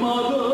mother